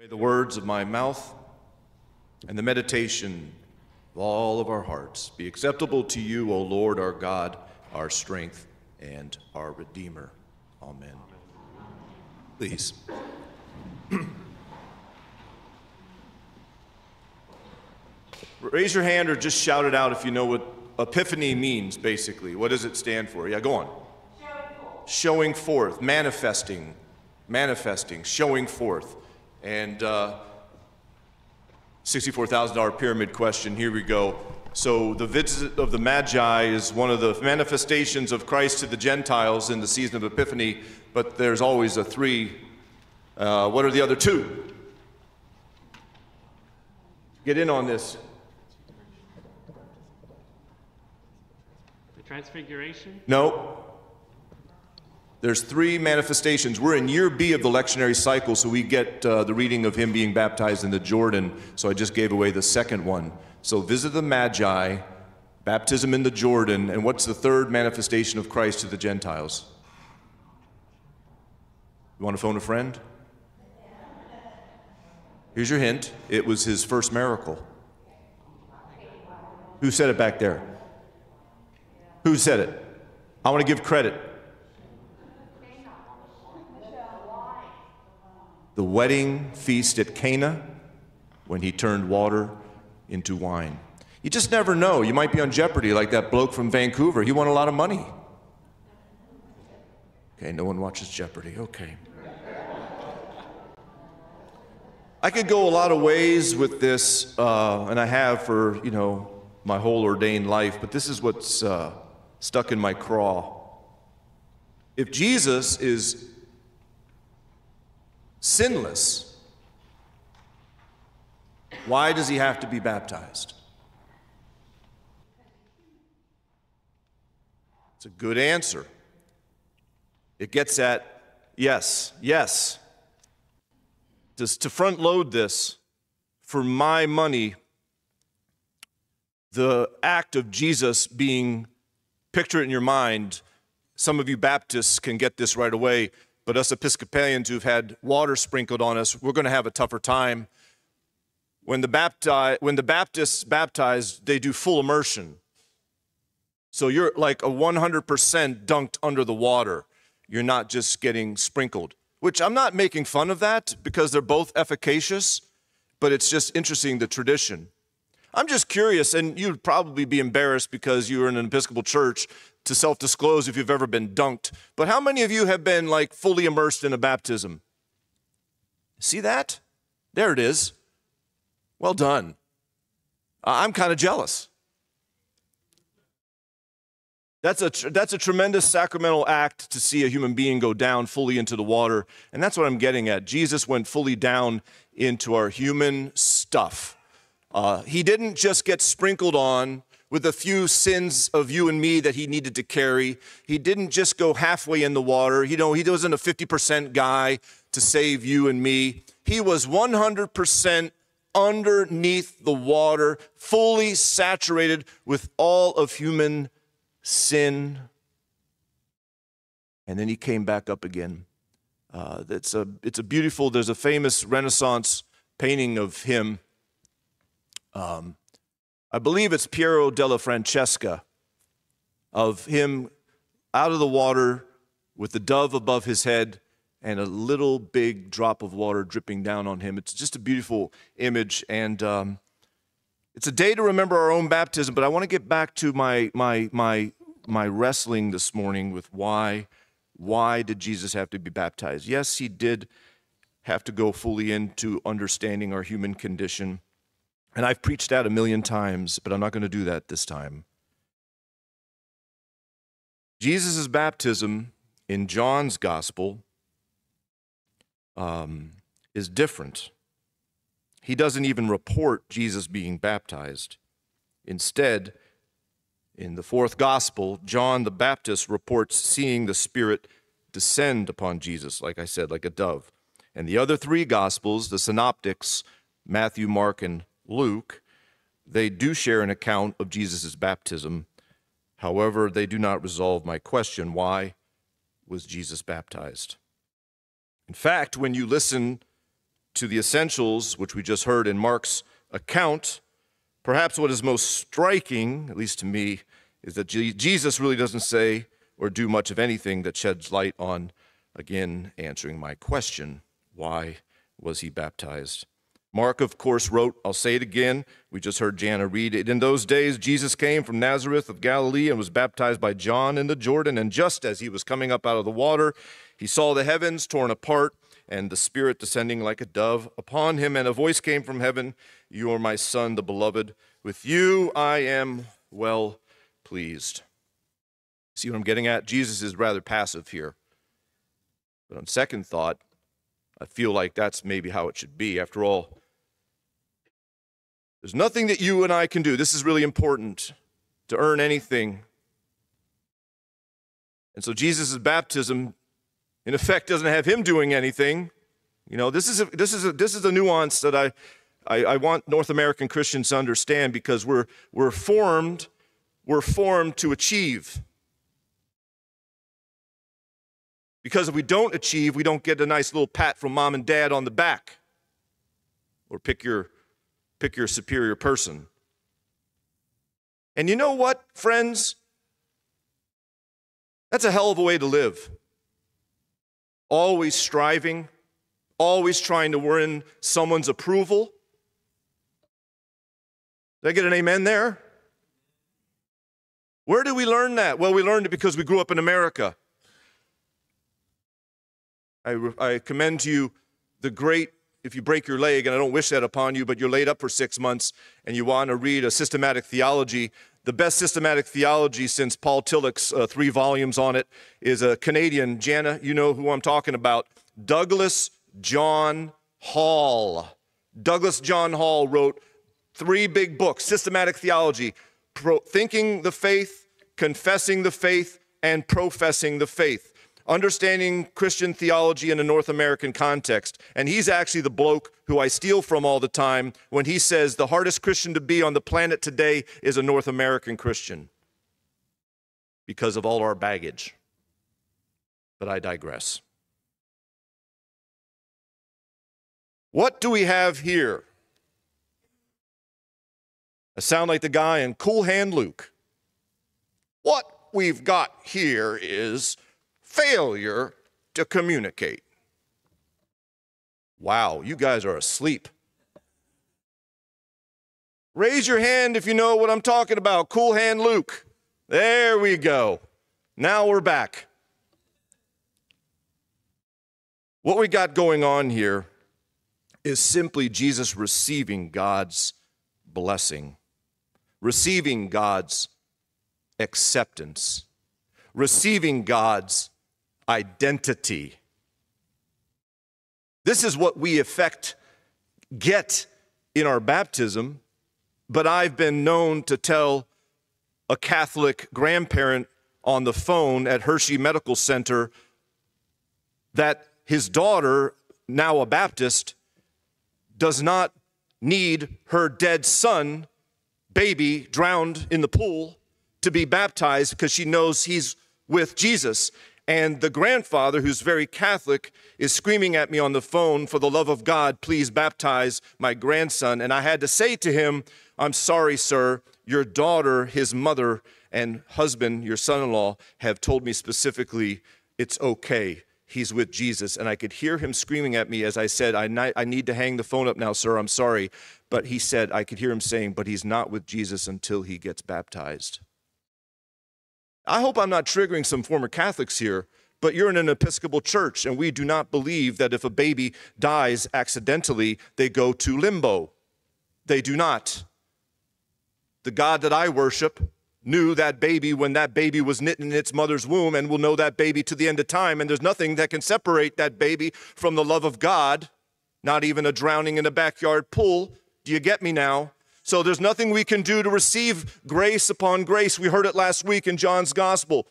May the words of my mouth and the meditation of all of our hearts be acceptable to you, O Lord, our God, our strength, and our Redeemer. Amen. Please. Raise your hand or just shout it out if you know what epiphany means, basically. What does it stand for? Yeah, go on. Showing forth, manifesting, manifesting, showing forth. And uh, $64,000 pyramid question, here we go. So, the visit of the Magi is one of the manifestations of Christ to the Gentiles in the season of Epiphany, but there's always a three. Uh, what are the other two? Get in on this. The Transfiguration? No. There's three manifestations. We're in year B of the lectionary cycle, so we get uh, the reading of him being baptized in the Jordan. So I just gave away the second one. So visit the Magi, baptism in the Jordan, and what's the third manifestation of Christ to the Gentiles? You want to phone a friend? Here's your hint it was his first miracle. Who said it back there? Who said it? I want to give credit. The wedding feast at Cana when he turned water into wine. You just never know. You might be on Jeopardy like that bloke from Vancouver. He won a lot of money. Okay, no one watches Jeopardy. Okay. I could go a lot of ways with this, uh, and I have for, you know, my whole ordained life, but this is what's uh, stuck in my craw. If Jesus is sinless, why does he have to be baptized? It's a good answer. It gets at yes, yes. Just to front load this, for my money, the act of Jesus being, picture it in your mind. Some of you Baptists can get this right away, but us Episcopalians who've had water sprinkled on us, we're going to have a tougher time. When the, bapti- when the Baptists baptize, they do full immersion. So you're like a 100% dunked under the water. You're not just getting sprinkled, which I'm not making fun of that because they're both efficacious, but it's just interesting the tradition. I'm just curious, and you'd probably be embarrassed because you were in an Episcopal church to self disclose if you've ever been dunked. But how many of you have been like fully immersed in a baptism? See that? There it is. Well done. I'm kind of jealous. That's a, that's a tremendous sacramental act to see a human being go down fully into the water. And that's what I'm getting at. Jesus went fully down into our human stuff. Uh, he didn't just get sprinkled on with a few sins of you and me that he needed to carry. He didn't just go halfway in the water. You know, he wasn't a 50% guy to save you and me. He was 100% underneath the water, fully saturated with all of human sin. And then he came back up again. Uh, it's, a, it's a beautiful, there's a famous Renaissance painting of him. Um, I believe it's Piero della Francesca, of him out of the water with the dove above his head and a little big drop of water dripping down on him. It's just a beautiful image. And um, it's a day to remember our own baptism, but I want to get back to my, my, my, my wrestling this morning with why, why did Jesus have to be baptized? Yes, he did have to go fully into understanding our human condition. And I've preached that a million times, but I'm not going to do that this time. Jesus' baptism in John's gospel um, is different. He doesn't even report Jesus being baptized. Instead, in the fourth gospel, John the Baptist reports seeing the Spirit descend upon Jesus, like I said, like a dove. And the other three gospels, the synoptics, Matthew, Mark, and Luke, they do share an account of Jesus' baptism. However, they do not resolve my question why was Jesus baptized? In fact, when you listen to the essentials, which we just heard in Mark's account, perhaps what is most striking, at least to me, is that Jesus really doesn't say or do much of anything that sheds light on, again, answering my question why was he baptized? Mark, of course, wrote, I'll say it again. We just heard Jana read it. In those days, Jesus came from Nazareth of Galilee and was baptized by John in the Jordan. And just as he was coming up out of the water, he saw the heavens torn apart and the Spirit descending like a dove upon him. And a voice came from heaven You are my Son, the beloved. With you I am well pleased. See what I'm getting at? Jesus is rather passive here. But on second thought, I feel like that's maybe how it should be. After all, there's nothing that you and I can do. This is really important to earn anything. And so Jesus' baptism, in effect, doesn't have him doing anything. You know, this is a, this is a, this is a nuance that I, I, I want North American Christians to understand because we're, we're formed, we're formed to achieve. Because if we don't achieve, we don't get a nice little pat from mom and dad on the back. Or pick your pick your superior person. And you know what, friends? That's a hell of a way to live. Always striving, always trying to win someone's approval. Did I get an amen there? Where did we learn that? Well, we learned it because we grew up in America. I, I commend to you the great if you break your leg, and I don't wish that upon you, but you're laid up for six months and you want to read a systematic theology, the best systematic theology since Paul Tillich's uh, three volumes on it is a Canadian. Jana, you know who I'm talking about. Douglas John Hall. Douglas John Hall wrote three big books systematic theology, pro- thinking the faith, confessing the faith, and professing the faith understanding Christian theology in a North American context. And he's actually the bloke who I steal from all the time when he says the hardest Christian to be on the planet today is a North American Christian because of all our baggage. But I digress. What do we have here? I sound like the guy in Cool Hand Luke. What we've got here is failure to communicate. Wow, you guys are asleep. Raise your hand if you know what I'm talking about. Cool hand Luke. There we go. Now we're back. What we got going on here is simply Jesus receiving God's blessing, receiving God's acceptance, receiving God's identity. This is what we effect get in our baptism, but I've been known to tell a Catholic grandparent on the phone at Hershey Medical Center that his daughter, now a Baptist, does not need her dead son, baby, drowned in the pool, to be baptized because she knows he's with Jesus. And the grandfather, who's very Catholic, is screaming at me on the phone, For the love of God, please baptize my grandson. And I had to say to him, I'm sorry, sir, your daughter, his mother, and husband, your son in law, have told me specifically it's okay. He's with Jesus. And I could hear him screaming at me as I said, I, I need to hang the phone up now, sir. I'm sorry. But he said, I could hear him saying, But he's not with Jesus until he gets baptized. I hope I'm not triggering some former Catholics here, but you're in an Episcopal church, and we do not believe that if a baby dies accidentally, they go to limbo. They do not. The God that I worship knew that baby when that baby was knit in its mother's womb and will know that baby to the end of time. And there's nothing that can separate that baby from the love of God, not even a drowning in a backyard pool. Do you get me now? So there's nothing we can do to receive grace upon grace. We heard it last week in John's gospel.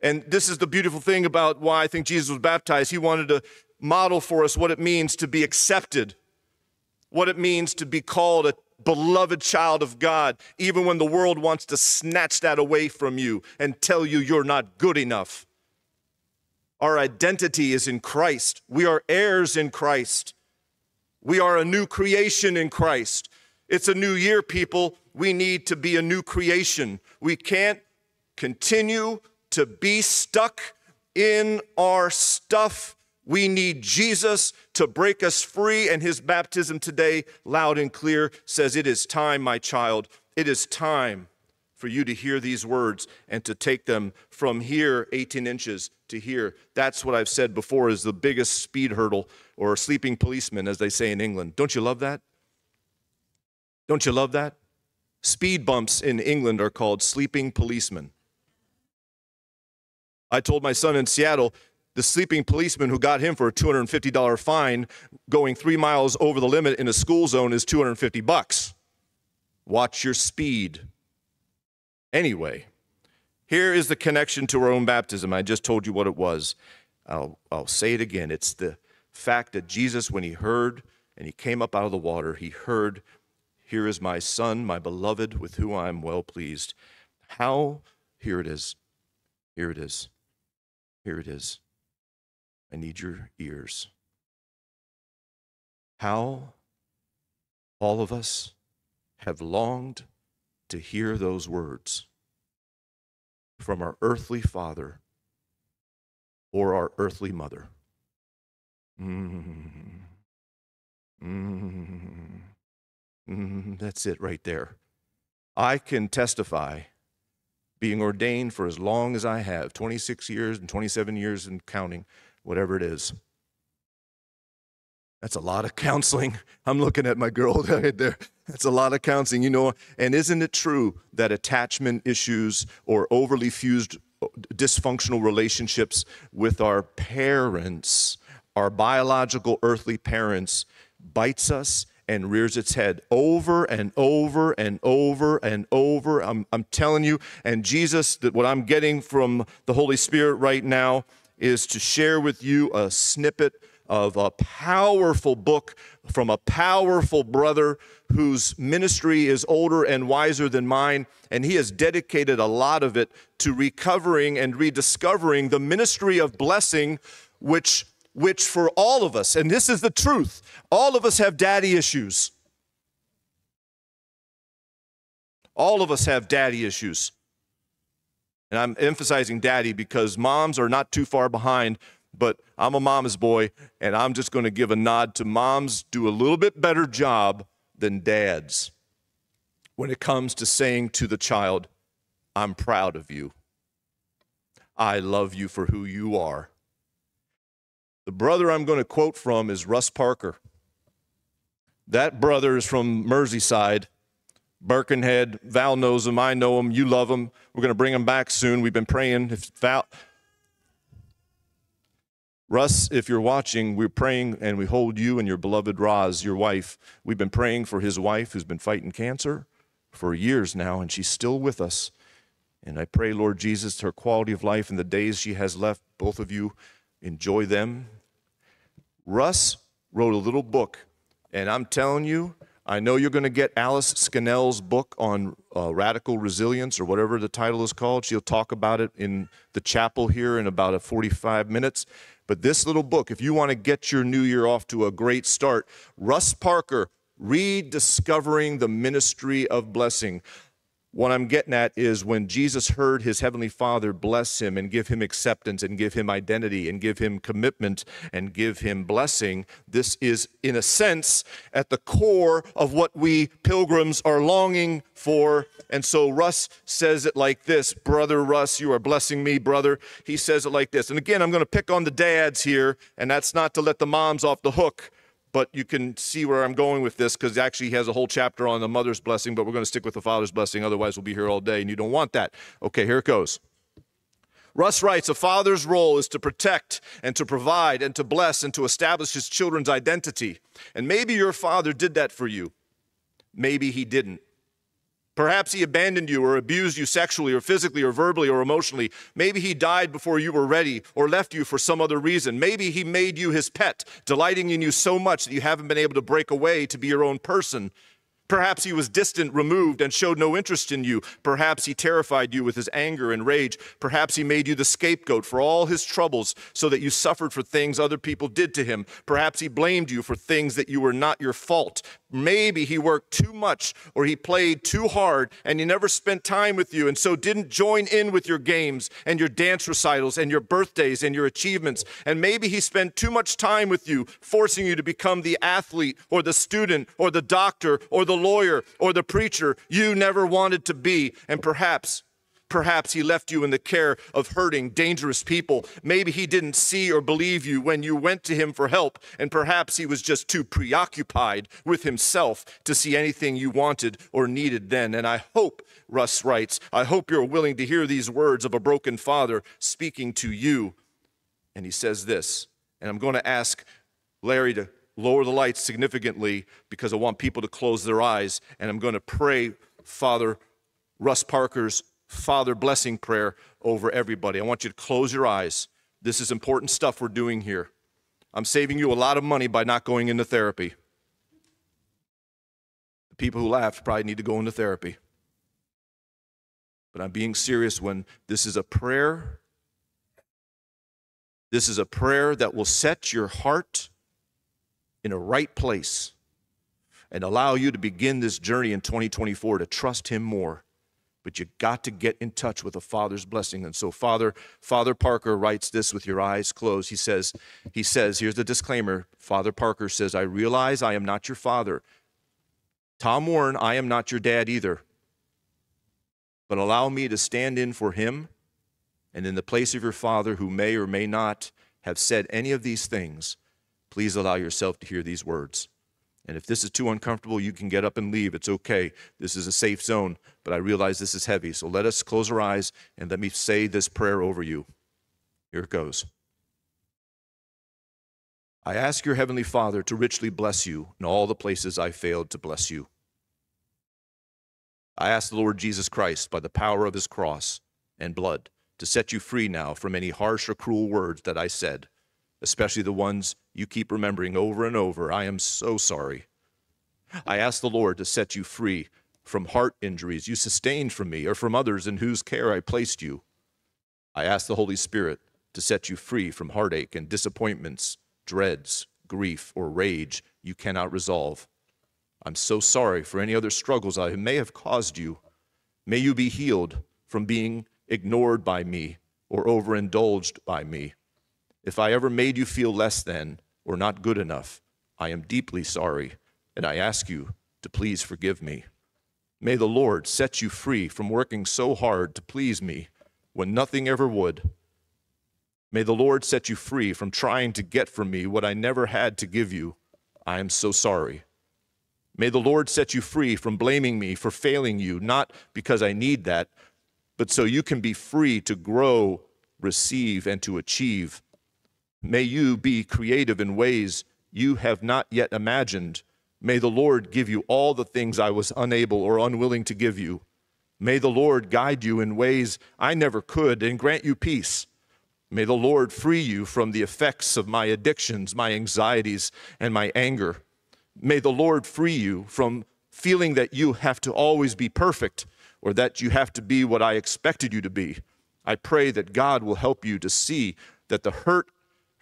And this is the beautiful thing about why I think Jesus was baptized. He wanted to model for us what it means to be accepted, what it means to be called a beloved child of God, even when the world wants to snatch that away from you and tell you you're not good enough. Our identity is in Christ. We are heirs in Christ. We are a new creation in Christ. It's a new year, people. We need to be a new creation. We can't continue to be stuck in our stuff. We need Jesus to break us free, and his baptism today, loud and clear, says, It is time, my child. It is time for you to hear these words and to take them from here 18 inches to here. That's what I've said before is the biggest speed hurdle or sleeping policeman, as they say in England. Don't you love that? Don't you love that? Speed bumps in England are called sleeping policemen. I told my son in Seattle, the sleeping policeman who got him for a $250 fine going three miles over the limit in a school zone is 250 bucks. Watch your speed. Anyway, here is the connection to our own baptism. I just told you what it was. I'll, I'll say it again. It's the fact that Jesus, when he heard and he came up out of the water, he heard, Here is my son, my beloved, with whom I am well pleased. How, here it is, here it is, here it is. I need your ears. How all of us have longed to hear those words from our earthly father or our earthly mother. Mm. Mm. Mm. That's it right there. I can testify, being ordained for as long as I have 26 years and 27 years and counting, whatever it is. That's a lot of counseling. I'm looking at my girl right there. That's a lot of counseling, you know. And isn't it true that attachment issues or overly fused dysfunctional relationships with our parents, our biological earthly parents, bites us and rears its head over and over and over and over. I'm, I'm telling you, and Jesus, that what I'm getting from the Holy Spirit right now is to share with you a snippet of a powerful book from a powerful brother whose ministry is older and wiser than mine, and he has dedicated a lot of it to recovering and rediscovering the ministry of blessing, which, which for all of us, and this is the truth, all of us have daddy issues. All of us have daddy issues. And I'm emphasizing daddy because moms are not too far behind but I'm a mama's boy, and I'm just going to give a nod to moms do a little bit better job than dads when it comes to saying to the child, I'm proud of you. I love you for who you are. The brother I'm going to quote from is Russ Parker. That brother is from Merseyside, Birkenhead. Val knows him. I know him. You love him. We're going to bring him back soon. We've been praying. If Val, Russ, if you're watching, we're praying and we hold you and your beloved Roz, your wife. We've been praying for his wife who's been fighting cancer for years now, and she's still with us. And I pray, Lord Jesus, her quality of life and the days she has left, both of you enjoy them. Russ wrote a little book, and I'm telling you, I know you're going to get Alice Scannell's book on uh, radical resilience or whatever the title is called. She'll talk about it in the chapel here in about a 45 minutes. But this little book, if you want to get your new year off to a great start, Russ Parker, Rediscovering the Ministry of Blessing. What I'm getting at is when Jesus heard his heavenly Father bless him and give him acceptance and give him identity and give him commitment and give him blessing, this is, in a sense, at the core of what we pilgrims are longing for. And so Russ says it like this Brother Russ, you are blessing me, brother. He says it like this. And again, I'm going to pick on the dads here, and that's not to let the moms off the hook but you can see where I'm going with this because actually he has a whole chapter on the mother's blessing, but we're going to stick with the father's blessing. Otherwise, we'll be here all day, and you don't want that. Okay, here it goes. Russ writes A father's role is to protect and to provide and to bless and to establish his children's identity. And maybe your father did that for you. Maybe he didn't. Perhaps he abandoned you or abused you sexually or physically or verbally or emotionally. Maybe he died before you were ready or left you for some other reason. Maybe he made you his pet, delighting in you so much that you haven't been able to break away to be your own person. Perhaps he was distant, removed, and showed no interest in you. Perhaps he terrified you with his anger and rage. Perhaps he made you the scapegoat for all his troubles so that you suffered for things other people did to him. Perhaps he blamed you for things that you were not your fault. Maybe he worked too much or he played too hard and he never spent time with you and so didn't join in with your games and your dance recitals and your birthdays and your achievements. And maybe he spent too much time with you, forcing you to become the athlete or the student or the doctor or the lawyer or the preacher you never wanted to be. And perhaps Perhaps he left you in the care of hurting, dangerous people. Maybe he didn't see or believe you when you went to him for help, and perhaps he was just too preoccupied with himself to see anything you wanted or needed then. And I hope, Russ writes, I hope you're willing to hear these words of a broken father speaking to you. And he says this, and I'm going to ask Larry to lower the lights significantly because I want people to close their eyes, and I'm going to pray, Father Russ Parker's Father blessing prayer over everybody. I want you to close your eyes. This is important stuff we're doing here. I'm saving you a lot of money by not going into therapy. The people who laughed probably need to go into therapy. But I'm being serious when this is a prayer. This is a prayer that will set your heart in a right place and allow you to begin this journey in 2024 to trust Him more but you got to get in touch with a father's blessing. And so father father parker writes this with your eyes closed. He says he says here's the disclaimer. Father parker says i realize i am not your father. Tom warren i am not your dad either. But allow me to stand in for him and in the place of your father who may or may not have said any of these things. Please allow yourself to hear these words and if this is too uncomfortable, you can get up and leave. It's okay. This is a safe zone, but I realize this is heavy. So let us close our eyes and let me say this prayer over you. Here it goes. I ask your Heavenly Father to richly bless you in all the places I failed to bless you. I ask the Lord Jesus Christ, by the power of his cross and blood, to set you free now from any harsh or cruel words that I said especially the ones you keep remembering over and over. I am so sorry. I ask the Lord to set you free from heart injuries you sustained from me or from others in whose care I placed you. I ask the Holy Spirit to set you free from heartache and disappointments, dreads, grief, or rage you cannot resolve. I'm so sorry for any other struggles I may have caused you. May you be healed from being ignored by me or overindulged by me. If I ever made you feel less than or not good enough, I am deeply sorry, and I ask you to please forgive me. May the Lord set you free from working so hard to please me when nothing ever would. May the Lord set you free from trying to get from me what I never had to give you. I am so sorry. May the Lord set you free from blaming me for failing you, not because I need that, but so you can be free to grow, receive, and to achieve May you be creative in ways you have not yet imagined. May the Lord give you all the things I was unable or unwilling to give you. May the Lord guide you in ways I never could and grant you peace. May the Lord free you from the effects of my addictions, my anxieties, and my anger. May the Lord free you from feeling that you have to always be perfect or that you have to be what I expected you to be. I pray that God will help you to see that the hurt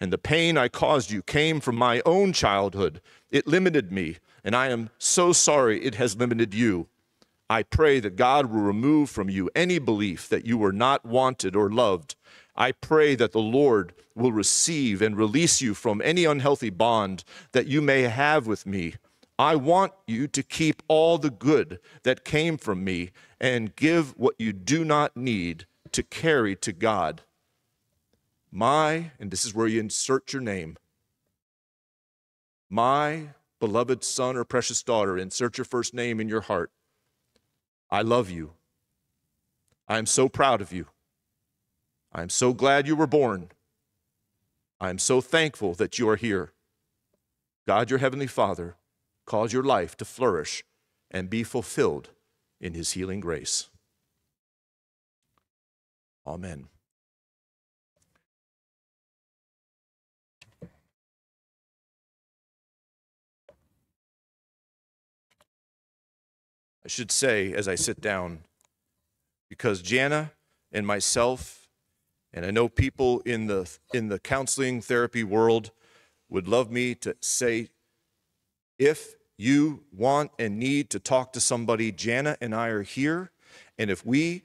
and the pain I caused you came from my own childhood. It limited me, and I am so sorry it has limited you. I pray that God will remove from you any belief that you were not wanted or loved. I pray that the Lord will receive and release you from any unhealthy bond that you may have with me. I want you to keep all the good that came from me and give what you do not need to carry to God my, and this is where you insert your name, my beloved son or precious daughter, insert your first name in your heart. I love you. I am so proud of you. I am so glad you were born. I am so thankful that you are here. God, your heavenly Father, cause your life to flourish and be fulfilled in his healing grace. Amen. I should say as I sit down, because Jana and myself, and I know people in the in the counseling therapy world would love me to say, if you want and need to talk to somebody, Jana and I are here. And if we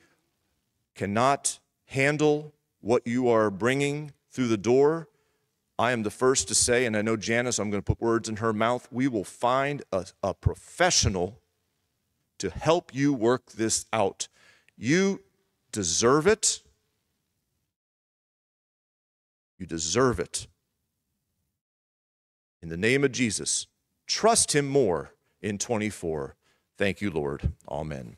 cannot handle what you are bringing through the door, I am the first to say, and I know Janice, I'm going to put words in her mouth, we will find a, a professional to help you work this out. You deserve it. You deserve it. In the name of Jesus, trust Him more in 24. Thank you, Lord. Amen.